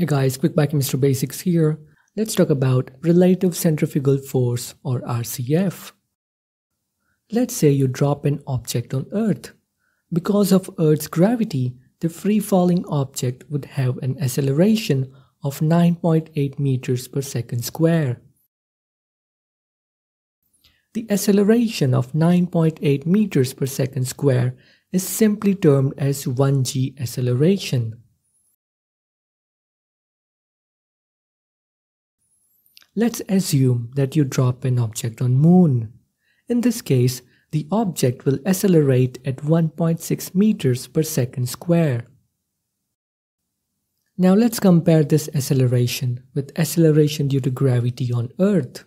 Hey guys, Quick Biochemistry Basics here. Let's talk about relative centrifugal force or RCF. Let's say you drop an object on Earth. Because of Earth's gravity, the free falling object would have an acceleration of 9.8 meters per second square. The acceleration of 9.8 meters per second square is simply termed as 1g acceleration. Let's assume that you drop an object on moon. In this case, the object will accelerate at 1.6 meters per second square. Now let's compare this acceleration with acceleration due to gravity on Earth.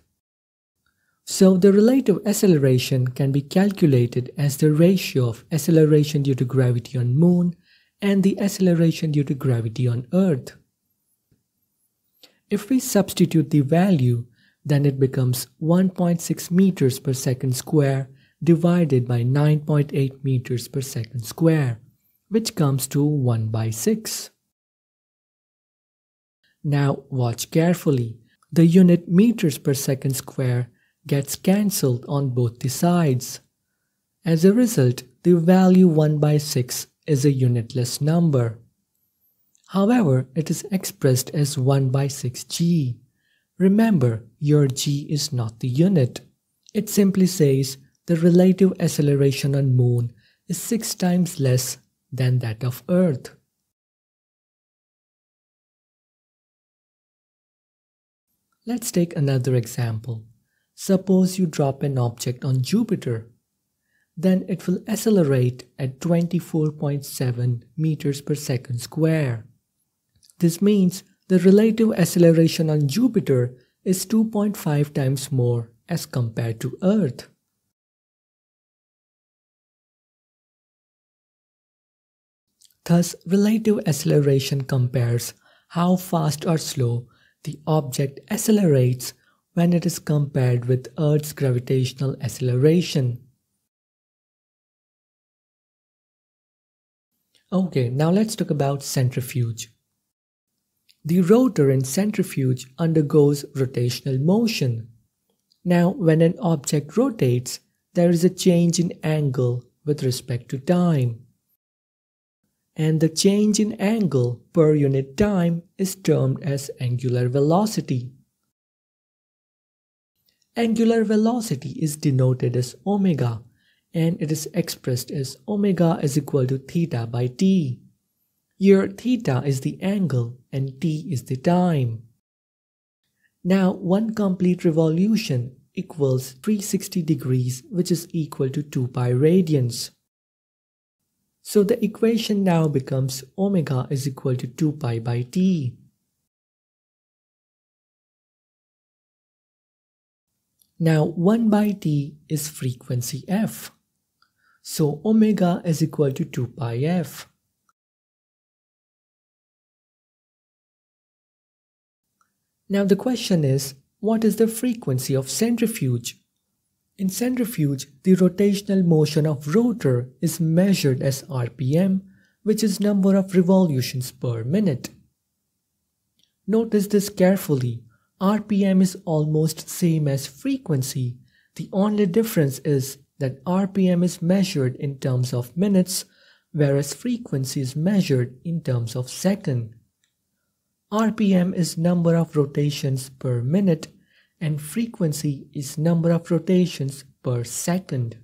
So the relative acceleration can be calculated as the ratio of acceleration due to gravity on Moon and the acceleration due to gravity on Earth. If we substitute the value, then it becomes 1.6 meters per second square divided by 9.8 meters per second square, which comes to 1 by 6. Now watch carefully. The unit meters per second square gets cancelled on both the sides. As a result, the value 1 by 6 is a unitless number. However, it is expressed as 1 by 6g. Remember, your g is not the unit. It simply says the relative acceleration on Moon is 6 times less than that of Earth. Let's take another example. Suppose you drop an object on Jupiter. Then it will accelerate at 24.7 meters per second square. This means the relative acceleration on Jupiter is 2.5 times more as compared to Earth. Thus, relative acceleration compares how fast or slow the object accelerates when it is compared with Earth's gravitational acceleration. Okay, now let's talk about centrifuge. The rotor in centrifuge undergoes rotational motion. Now, when an object rotates, there is a change in angle with respect to time and the change in angle per unit time is termed as angular velocity. Angular velocity is denoted as omega and it is expressed as omega is equal to theta by t. Here theta is the angle and t is the time. Now one complete revolution equals 360 degrees which is equal to 2 pi radians. So the equation now becomes omega is equal to 2 pi by t. Now 1 by t is frequency f. So omega is equal to 2 pi f. Now the question is, what is the frequency of centrifuge? In centrifuge, the rotational motion of rotor is measured as RPM, which is number of revolutions per minute. Notice this carefully. RPM is almost same as frequency. The only difference is that RPM is measured in terms of minutes, whereas frequency is measured in terms of second. RPM is number of rotations per minute and frequency is number of rotations per second.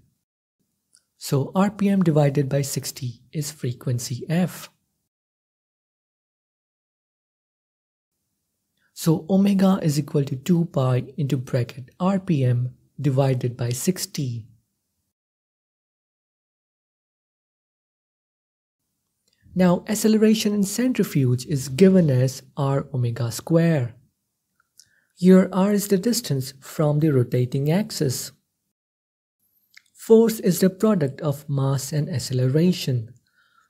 So RPM divided by 60 is frequency f. So omega is equal to 2 pi into bracket RPM divided by 60. Now acceleration in centrifuge is given as r omega square. Here r is the distance from the rotating axis. Force is the product of mass and acceleration.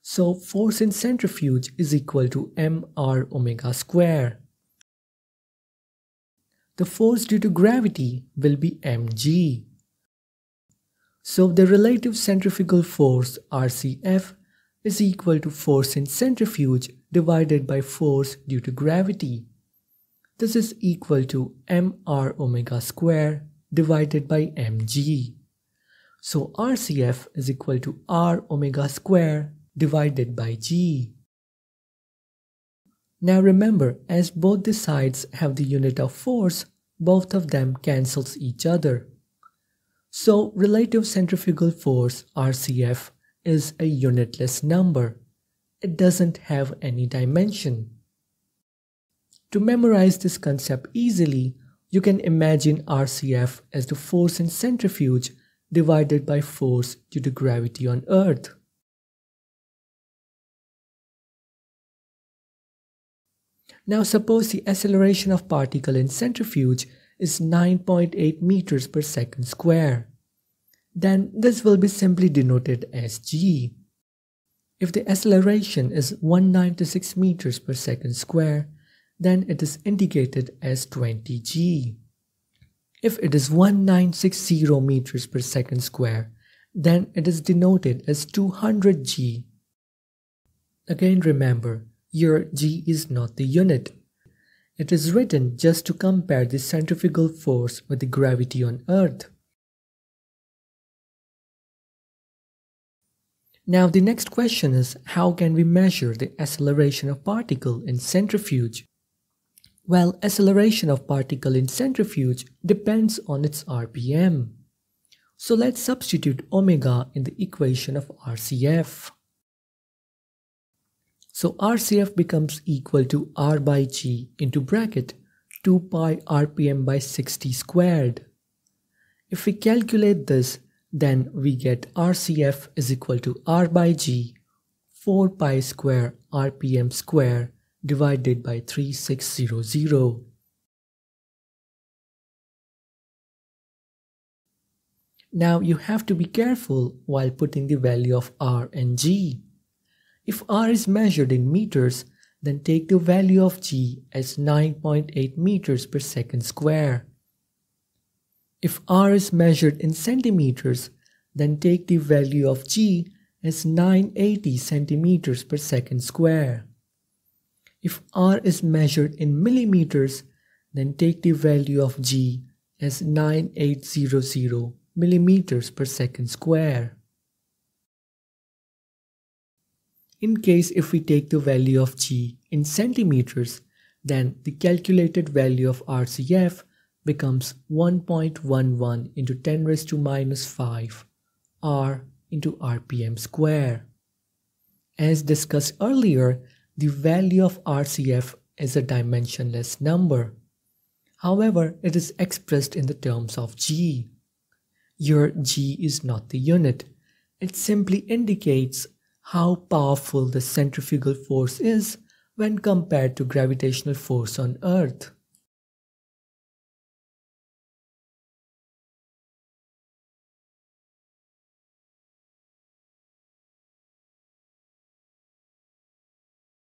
So force in centrifuge is equal to mr omega square. The force due to gravity will be mg. So the relative centrifugal force RCF is equal to force in centrifuge divided by force due to gravity. This is equal to mr omega square divided by mg. So RCF is equal to r omega square divided by g. Now remember, as both the sides have the unit of force, both of them cancels each other. So relative centrifugal force, RCF, is a unitless number. It doesn't have any dimension. To memorize this concept easily, you can imagine RCF as the force in centrifuge divided by force due to gravity on Earth. Now suppose the acceleration of particle in centrifuge is 9.8 meters per second square. Then this will be simply denoted as g. If the acceleration is 196 meters per second square, then it is indicated as 20g. If it is 1960 meters per second square, then it is denoted as 200g. Again remember, your g is not the unit. It is written just to compare the centrifugal force with the gravity on Earth. Now the next question is how can we measure the acceleration of particle in centrifuge? Well, acceleration of particle in centrifuge depends on its RPM. So let's substitute omega in the equation of RCF. So RCF becomes equal to R by G into bracket 2 pi RPM by 60 squared. If we calculate this, then we get RCF is equal to R by G 4 pi square RPM square divided by 3600. Now you have to be careful while putting the value of R and G. If R is measured in meters, then take the value of G as 9.8 meters per second square. If R is measured in centimeters, then take the value of G as 980 centimeters per second square. If R is measured in millimeters, then take the value of G as 9800 millimeters per second square. In case if we take the value of g in centimeters, then the calculated value of RCF becomes 1.11 into 10 raised to minus 5 R into RPM square. As discussed earlier, the value of RCF is a dimensionless number. However, it is expressed in the terms of G. Your G is not the unit. It simply indicates how powerful the centrifugal force is when compared to gravitational force on Earth.